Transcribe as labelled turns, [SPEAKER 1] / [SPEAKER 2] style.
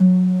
[SPEAKER 1] Mm.